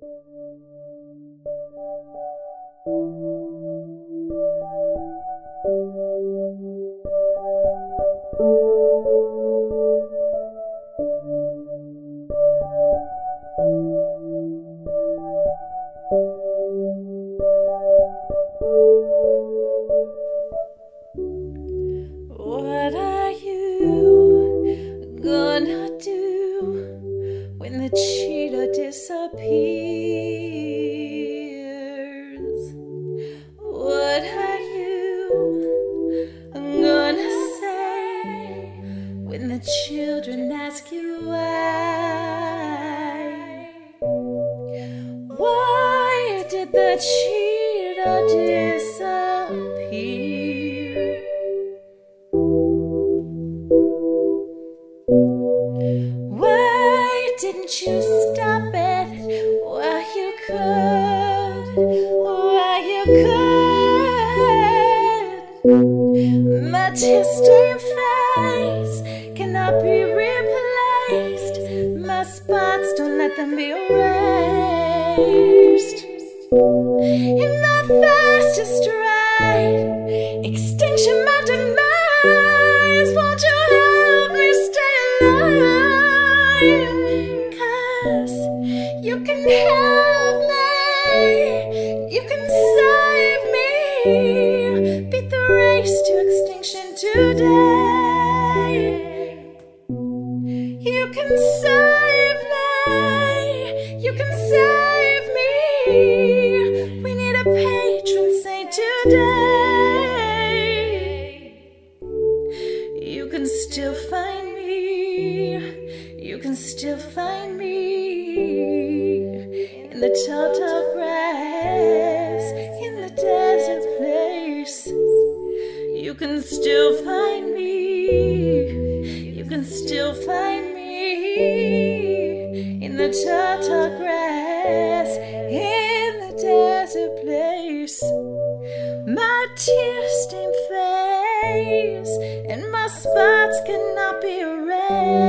What disappears? What are you gonna say when the children ask you why? Cannot be replaced. My spots don't let them be erased. In the fastest ride, extinction my demise. Won't you help me stay alive? Cause you can help me, you can save You can save me. You can save me. We need a patron saint today. You can still find me. You can still find me in the tall, tall grass, in the desert place. You can still find me. In the tall grass, in the desert place. My tear-stained face and my spots cannot be erased.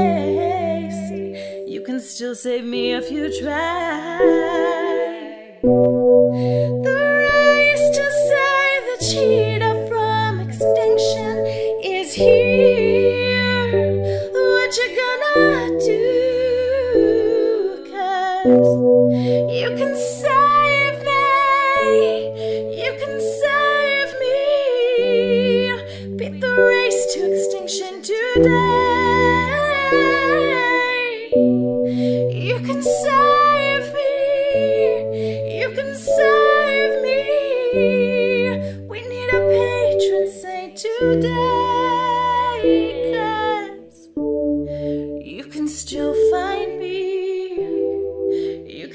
You can still save me if you try. You can save me. You can save me. Beat the race to extinction today. You can save me. You can save me.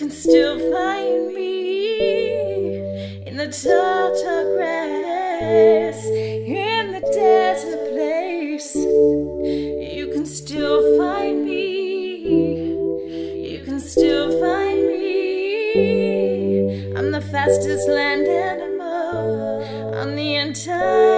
Can still find me in the tall, grass, in the desert place. You can still find me. You can still find me. I'm the fastest land animal on the entire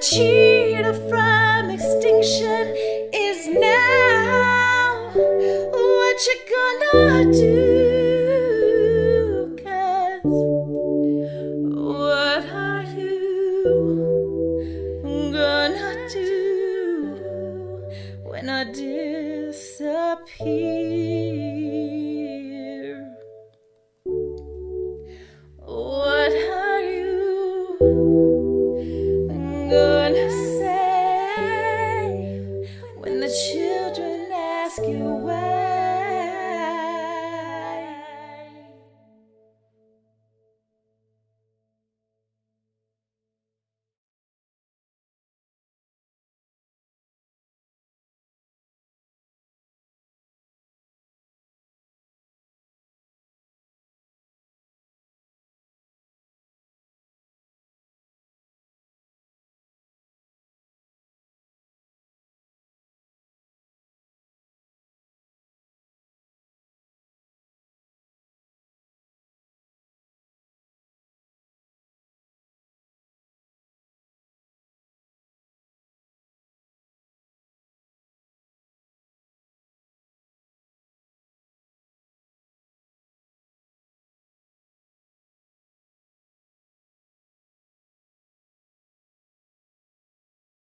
cheetah from extinction is now. What you gonna do? 'Cause what are you gonna do when I disappear? Gonna